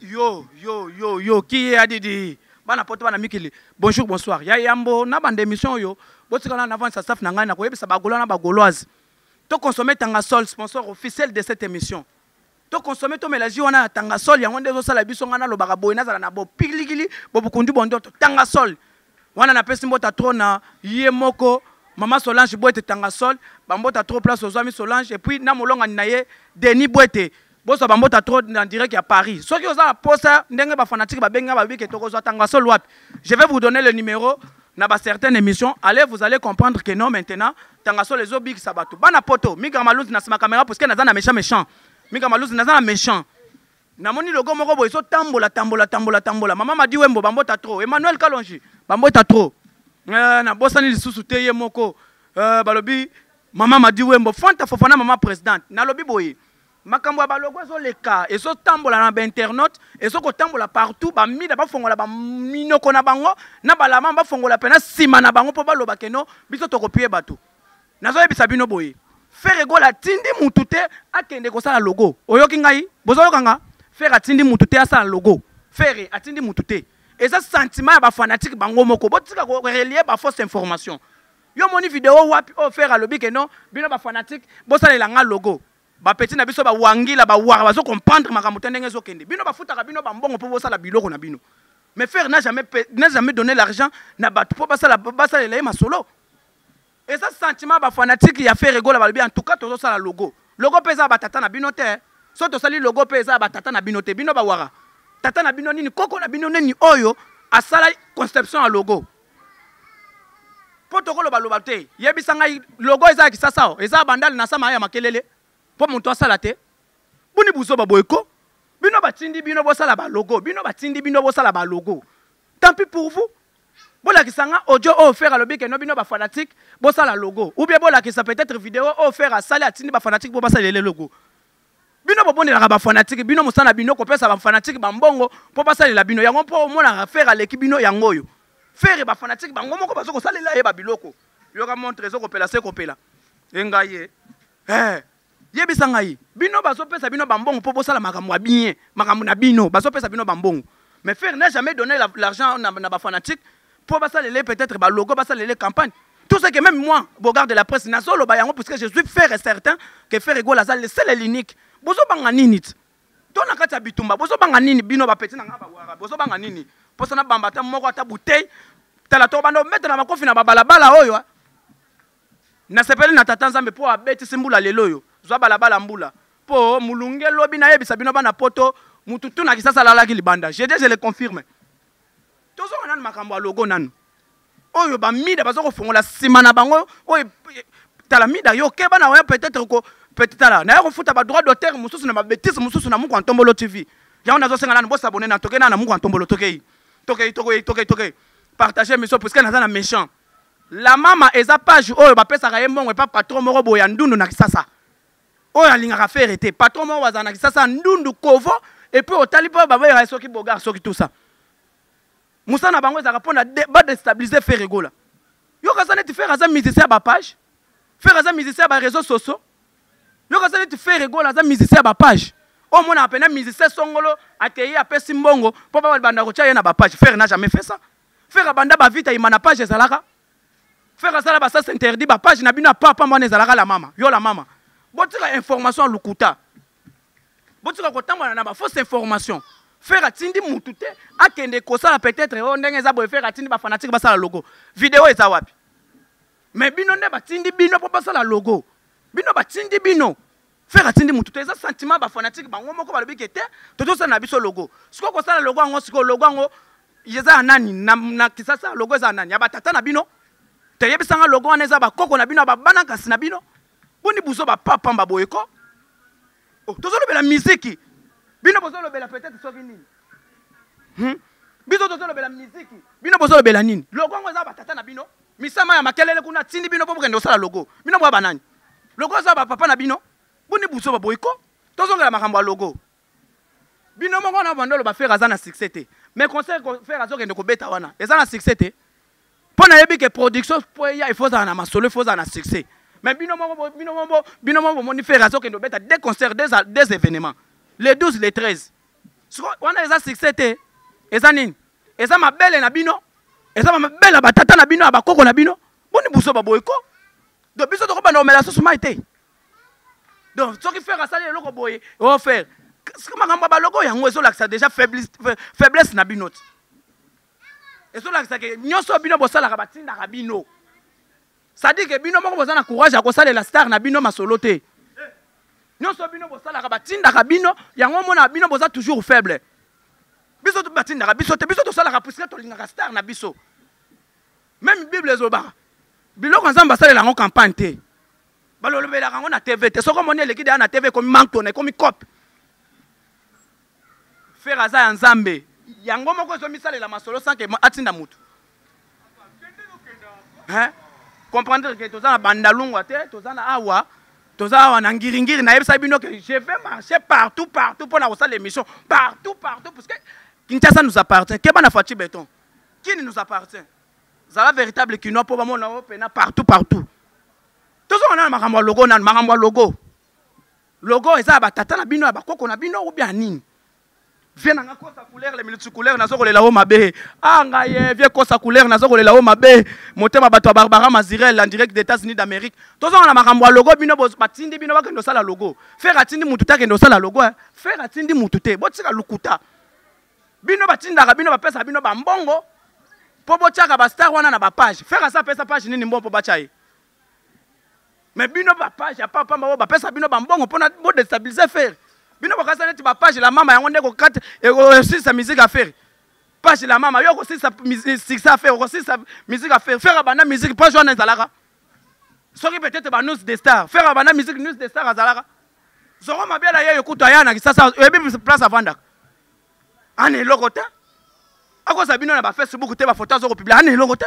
yo yo yo yo kiye ya didi bana poto bana mikili bonjour bonsoir ya yambo na bande émission oyo botikala na avance ya staff na ngai na koyebisa bagolois na bagoloise to consommer tangasol sponsor officiel de cette émission to consommer tomela ji wana ya tangasol yango nde ezosala biso ngai nalobaka boye nazala na bopiligili bobukundi bondoto tangasol wana napesi mbota trop na ye moko mama solange bwete tanga sol bambota trop place ozwami solange epuis na molongani na ye denis bwete bozwa bambota trop na direct ya paris soki oza na posa ndenge bafanatike babengi nga babi ke tokozwa tanga sol wapi je vais vous donner le numéro na bacertaine émission allez vous allez comprendre que non maintenant tanga sol ezobikisa bato bana poto migra maluzi na nsima camera puske naza na méchant méchant migra maluzi naza na méchant Namoni logo moko boye ezo tambola tambola tambola tambola. Mama Madi Wembo bambota trop. Emmanuel Kalonji bambota trop. Euh, na bosani lisusu te ye moko. Euh, balobi Mama Madi Wembo Fanta Fofana Mama President. Nalobi boye. Makambo ya balogo ezo leka, ezo tambola na ba internautes, ezo ko tambola partout, ba mida ba fongola ba minoko na bango, na balama ba fongola pena sima na bango po baloba keno biso tokopie bato. nazoyebisa bino boye fere gola atindi mutu te akende kosala logo oyoki ngai bozoyoka nga fere atindi mutu te asala logo fere atindi mutu te eza sentiment ya bafanatike bango moko botika korelie bafausse information yo omoni video wapi oyo oh, fere alobi ke non bino bafanatike bosalela nga logo bapeti na biso bawangila bawara bazo comprendre makambo te ndenge ezokende bino bafutaka bino bambongo mpo bosala biloko na bino mais fere n'a jamais, jamais donné l'argent na bato mpo basalela ye masolo eza sentiment ba fanatique ya Ferre Gola balobi en tout cas tozo sala logo logo pe eza ba tata na bino te so tosali logo pe eza ba tata na bino te bino ba wara tata na bino nini koko na bino nini oyo asala conception ya logo mpo tokoloba loba te yebisa ngai logo eza ya kisasa eza bandale na sama ya makelele mpo moto asala te boni buzoba boye ko bino batindi bino bosala balogo bino batindi bino bosala balogo tant pis pour vous bolakisa nga audio oyo oh, fere alobi keno bino bafanatike bosala logo ou bien bolakisa peut-être video oyo oh, fere asali atindi bafanatike mpo basalele logo bino bobondelaka bafanatike bino mosala na bino kopesa bafanatike bambongo mpo basalela bino yango mpo omonaka fere aleki bino yango oyo fere bafanatike bango moko baza kosalela ye babiloko yoka montre ezokopela se kopela engai ye eh. yebisa ngai bino bazopesa bino bambongo mpo bosala makambo ya bien makambo na bino bazopesa bino bambongo mais ferre n'a jamais donné l'argent na, na bafanatique mpo basalele peut-être balogo basalele campagne tout ce que même moi bogard de la presse nazoloba yango puisque je suis ferre certain que ferre egola aza le seul et l'unique bozobanga nini ti to na kati ya bitumba bozobanga nini bino bapeti na ngai bawara bozobanga nini mposa na bamba ata moko ata bouteille tala tobanda ometana makofi na babalabala oyo nasepeli na tata nzambe mpo abetisi mbula lelo oyo zwa balabala mbula mpo mulunge lobi nayebisa bino bana poto mutu tu na kisasa alalaki libanda je dis je le confirme tozonga nanu makambo ya logo nanu oyo bamida baza kofongola nsima na bango oyo tala mida yo okeba na oya peut-être ko peut tala naye kofuta badroit d'auteur mosusu na babetise mosusu na muku ya ntombolo tv yango nazosenga nanu bosabone na toke nana na muku ya ntombolo tokei tokei tokei tokei tokei partage mission puisque naza na méchant La mama eza page oyo bapesaka ye mbongo epa patron moko boye ya ndundu na kisasa oyo alingaka fere te patron moko bazala na kisasa ndundu kovo epuis otali mpo baboyaka ye soki bogar soki tusa mosala na bango ezalaka mpo na badestabilize fere gola yoka eza neti fere aza musicien ya bapage fere aza musicien ya bareseau soso yoka eza neti fere gola aza musicien ya bapage omonaka mpena musicien songolo akei apesi mbongo mpo babanda kotya ye na bapage fere na jamais fait ça Ferre abanda ba vita imana page ezalaka. Ferre asala ba sas interdit ba page na bino ya papa mwana ezalaka la mama. Yo la mama. Botika information lukuta. Botika kotambola na ba fausse information. Ferre atindi mutu te akende kosala peut-être oh ndenge eza boye Ferre atindi ba fanatique basala logo. Video eza wapi? Mais bino nde batindi bino po basala logo. Bino batindi bino. Ferre atindi mutu te, eza sentiment ba fanatique bango moko balobi ke te, tozosala na biso logo. Sikoyo kosala logo yango sikoyo logo yango eza ya nani na, na Kisasa logo eza ya nani? Ya batata na bino? Toyebisa nga logo wana eza bakoko na bino, ya babana kasi na bino? Boni buzo ba papa mba boye ko? Oh, tozolobela miziki. Bino bozolobela peut-être soki nini? Hmm? Biso tozolobela miziki. Bino bozolobela nini? Logo yango eza batata na bino? Misama ya makelele kuna atindi bino mpo bokende kosala logo. Bino boya banani? lokola oza bapapa na bino boni buzoba boye ko tozongela makambo ya logo bino moko na banda oloba fere aza na succès te mais conseil fere azokende kobeta wana eza na succès te mpo nayebi ke production mpo eya ifo ozala na masolo ifo ozala na succès mais bino moko bino moko bino moko bomoni fere azokende obeta deux concerts deux, deux événements le 12 le 13 siko wana eza succès te eza nini eza mabele na bino eza mabele na batata na bino ya bakoko na bino boni buso baboyi ko donc biso tokobanda komela susu mai te donc soki fere asali eloko boye o oh, fere makambo ya baloko yango ezolakisa déjà faiblesse na bino ti ezolakisa ke nyonso bino bosalaka batindaka bino Sadik et bino moko boza na courage ya kosalela star na bino masolo te nyonso bino bosalaka batindaka bino yango omona bino boza toujours faible biso batindaka biso te biso tosalaka puisque tolingaka star na biso meme bible ezobaka biloko nzambe asalela yango campagne te balolobelaka yango na tv te soki omoni eleki deya na tv ekomi mankona ekomi cope Ferre aza ya Nzambe. Yango moko ezo misalela masolo sans que atinda mutu. Hein? Comprendre que toza na bandalungwa te, toza na awa toza awa na ngiringiri nayebisa bino que je vais marcher partout partout mpo na kosala émission partout partout parce que kinshasa nous appartient keba na faci beton kini nous appartient zala véritable kinois mpo bamona yo mpena partout partout tozongana na makambo ya logo nanu makambo ya logo logo eza ya batata na bino ya bakoko na bino ou bien nini vie na nga kosa couleur le militu couleur nazo kolela o mabe ah nga ye vie kosa couleur nazo kolela o mabe motema bato ya barbara mazirel en direct des états-unis d'amérique tozonga na makambo ya logo bino batindi bino bakende osala logo fere atindi mutu te akende osala logo eh. fere atindi mutu te botika lukuta bino batindaka bino bapesaka bino bambongo mpo botyaka bastar wana na bapage fere asa apesa page nini mbongo mpo batya ye me bino bapage ya papa pamba oyo bapesa bino bambongo mpona bodestabilize fere bino bokasa neti bapage la mama yango nde kokata ekosilisa miziki ya fere page la mama yo okosilisa succès ya fere okosilisa miziki ya fere fere abanda miziki page wana ezalaka soki peut-être ba news de star fere abanda miziki news de star azalaka zoro mabela ye ekutu aya na kisasa oyebi place avandaka ana eloko te akozala bino na bafacebook te bafoto azokopiblia ana eloko te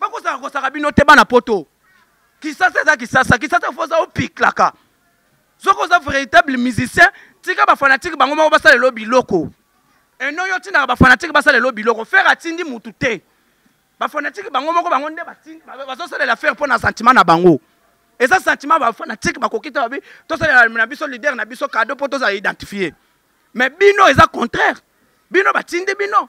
bakosaka kosaka bino te bana poto kisasa eza kisasa kisasa fo oza opiklaka soki oza véritable musicien tika bafanatike bango moko basala elo biloko eno yo otindaka bafanatike basala elo biloko fere atindi mutu te bafanatike bango moko bango nde bazosalela fere mpo na sentiment na bango eza sentiment bafanatike bakoki te babi tosalela na biso leader na biso kado mpo tozala identifie mais bino eza contraire bino batindi bino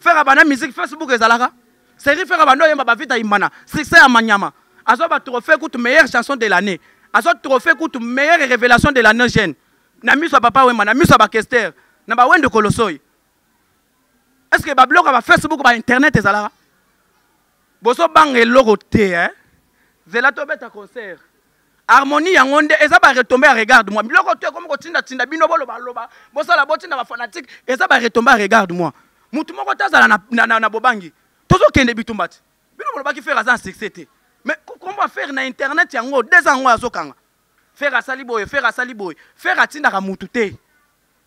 Ferre abanda musique Facebook ezalaka. Série Ferre abanda oyemba ba vita imbana. Succès ya manyama. Azo ba trophée kutu meilleure chanson de l'année. Azo trophée kutu meilleure révélation de l'année jeune. Na miso papa Wemba, na miso ba Kester, na ba Wende Kolosoy. Est-ce que ba bloka ba Facebook ba internet ezalaka? bozo banga eloko te eh? zela tobeta concert harmonie yango nde eza baretombe ya regarde moi biloko to ekomi kotindatinda bino bolobaloba bosala botinda bafanatike eza baretombe ya regarde moi motu moko te azala na, na, na, na bobangi tozokende bitumba te bino bolobaki fere aza na succès te mais kombo afere na internet yango deux ans yango azokanga fere asali boye fere asali boye fere atindaka motu te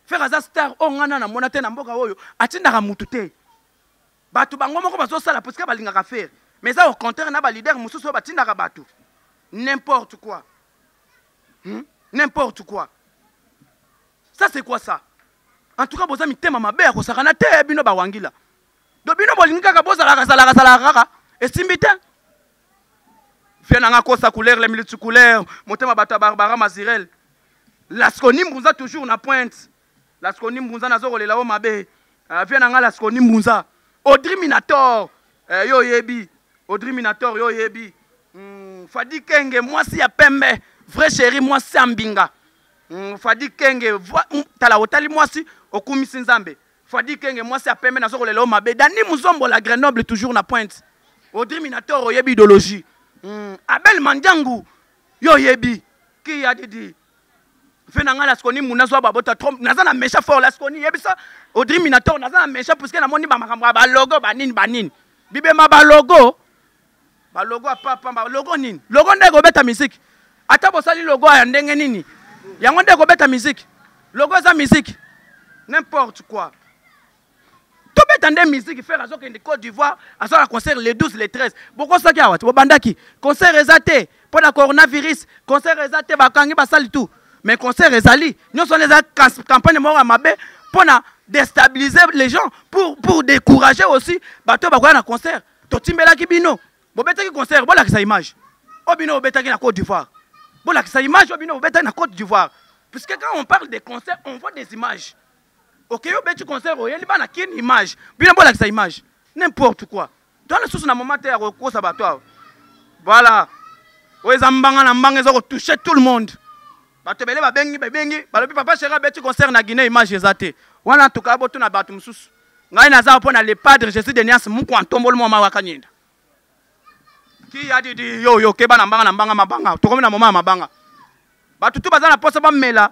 fere aza star oyo ngai na namona te na mboka oyo atindaka motu te bato bango moko bazosala posika balingaka fere mais eza au contraire na balidere mosusu oyo batindaka bato n'importe quoi hmm? n'importe quoi ça c'est quoi ça en tout cas boza mitema mabe ya kosakana te eh, bino bawangila do bino bolingi kaka bozalaka zalaka zalaka kaka esimbi te vie na nga kosa couleur le militu couleur motema bato ya barbara mazirel lasconi mbunza toujours na pointe La seconde mbunza nazo kolela yo mabe. Uh, vie na nga la seconde mbunza. Audrey Minator. Uh, yo yebi. Audrey Minator yo yebi. Mm, Fadi Kenge mwasi ya pembe. Vrai chéri mwasi ya mbinga. Mm, Fadi Kenge mm, tala otali mwasi okumisi Nzambe. Fadi Kenge mwasi ya pembe nazo kolela yo mabe. Dani Muzombo la Grenoble toujours na pointe. Audrey Minator oyebi idéologie. Mm, Abel Mandiangu yo yebi. Qui a dit mpe na ngai laskoni muna zwa babota trompe naza na mecha fort laskoni yebisa audri minator naza na mecha puiske namoni bamakambo ya balogo banini banini bibema balogo balogo apapamba logo nini logo nde ekobeta miziki ata bosali logo ya ndenge nini yango nde ekobeta miziki logo eza miziki n'importe quoi tobeta nde musique fere azokende côte d'ivoire azala concert le 12 le 13 bokosaki awa ti bobandaki concert eza te mpo na coronavirus concert eza te bakangi basali tout mais concert ezali nyonso wana eza campagne moko ya mabe mpo na destabiliser les gens pour, pour décourager aussi bato oyo bakoya na concert totimbelaki bino bobetaki concert bolakisa image oyo bino bobetaki na côte d'ivoire bolakisa image oyo bino bobetaki na côte d'ivoire puisque quand on parle de concert on voit des images okeyi obeti concert oyeli bana kin image bino bolakisa image n'importe quoi toa lisusu na moma te ya kokosa bato awa voilà oyo eza mbanga na mbanga eza kotouche tout le monde bato ebele babengi babengi balobi papa chéri abeti concert na guinée image eza te wana tukaa botuna bato mosusu ngai naza mpo na le padre jésus de niance muku antomboli mwa mawaka nyenda kiyadidi yo yo keba na mbanga na mbanga mabanga tokomi na moma ya mabanga bato tu baza na mposa bamela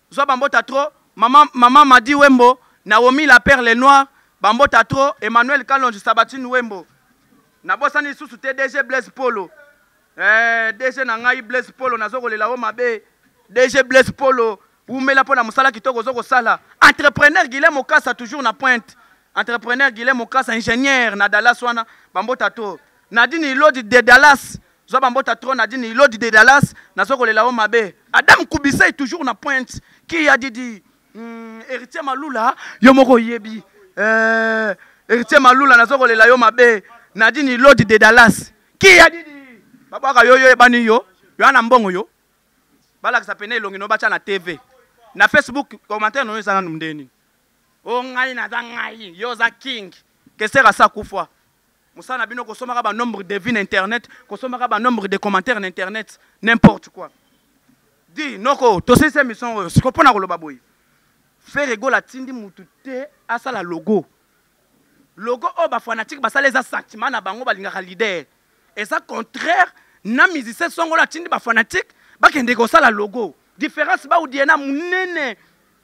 Zwa ba mbota trop maman maman Madi Wembo Naomi la perle noire ba mbota trop Emmanuel Kalonji Sabatine Wembo na bosani lisusu te DG Blaise Polo eh DG na ngai Blaise Polo nazo kolela yo mabe DG Blaise Polo wumela mpo na mosala kitoko ozo kosala entrepreneur Guilain Mokasa toujours na pointe entrepreneur Guilain Mokasa ingenieur na Dallas wana ba mbota trop Nadine Ilodi de Dallas zwa bambota trop nadine ilodi de dallas nazo kolela o mabe adam kubisei toujours na pointe kiya didi mm, héritier malula yo moko oyebi euh, héritier malula nazo kolela yo mabe nadine ilodi de dallas kiya didi babwaka yo yo ebani yo yo ana mbongo yo balakisa pene elongi no batya na tv na facebook commentaire noyo eza nanu ndeni o ngai naza ngai yo oza king kesera sa kufwa mosala na bino kosombaka ba nombre de vie na internet kosombaka ba nombre de commentaire na internet n'importe quoi di noko tosilisa émission oyo siko mpo na koloba boye fere gol atindi mutu te asala logo logo oyo oh, bafanatike basala eza sentiment na bango balingaka leader eza contraire na musicien songolo atindi bafanatike bakende kosala logo différence baudiena monene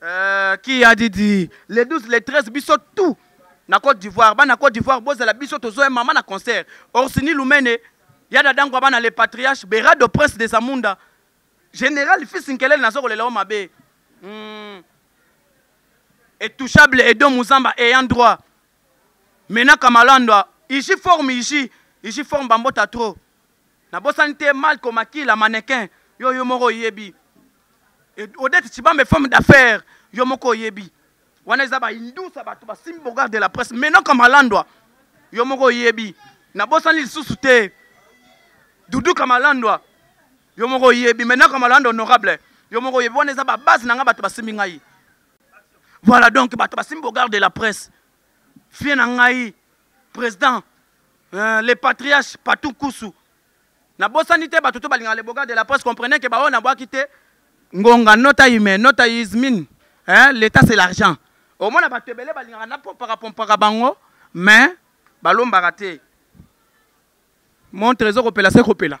Euh, qui a dit, dit les 12, les 13, biso tout na Côte d'Ivoire, bana Côte d'Ivoire, bozala biso tozo un maman na concert. Orsini Lumene, yada dangwa bana les patriarches, Berado Prince des Amunda, général fils Nkelele nazo kolela o mabe. Hmm. Et touchable Edo Muzamba ayant droit. Mena Kamalandwa, Iji forme Iji, Iji forme Bambota trop. Nabosani te Malko Makila mannequin yo yo moko oyebi. Odette Chibambe femme d'affaires yo moko oyebi. Wana eza ba indusa bato basimbi bogard de la presse menoka malandwa yo moko oyebi. Nabosani lisusu te Duduka malandwa yo moko oyebi menoka malandwa honorable yo moko oyebi wana eza ba base na ngai bato basimbi ngai. Voilà donc bato basimbi bogard de la presse vie na ngai président euh, le patriarche patou kusu nabosani te bato to balingaka le boga de la presse comprenez ke baoyo nabwaki te ngonga nota ime nota ismine eh, l'état c'est l'argent omona bato ebele balingaka napompaka pompaka bango mais balombaka te montre ezokopela se kopela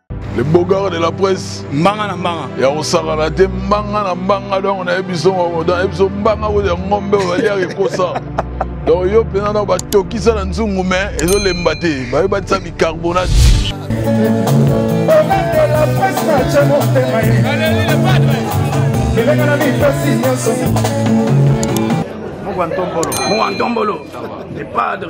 le beau gars de la presse mbanga na mbanga ya kosakana te mbanga na mbanga donc naye biso makoda biso mbanga oyo ya ngombe oyo baliaka ekosa donc yo mpenza na batokisa na nzungu me ezolemba te baye batisa bicarbonate elengana mipasi nyonso Mugwantombolo. Mugwantombolo. Le padre.